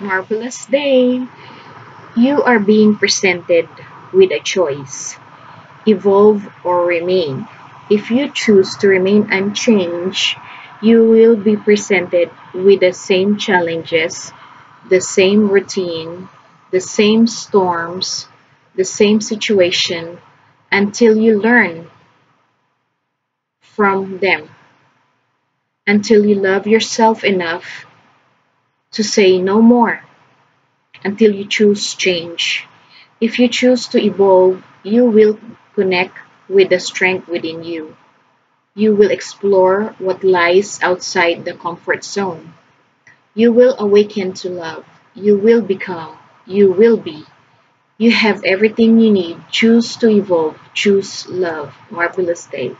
marvelous day. You are being presented with a choice evolve or remain. If you choose to remain unchanged, you will be presented with the same challenges, the same routine, the same storms, the same situation until you learn from them, until you love yourself enough to say no more, until you choose change. If you choose to evolve, you will connect with the strength within you. You will explore what lies outside the comfort zone. You will awaken to love. You will become. You will be. You have everything you need. Choose to evolve. Choose love. Marvelous day.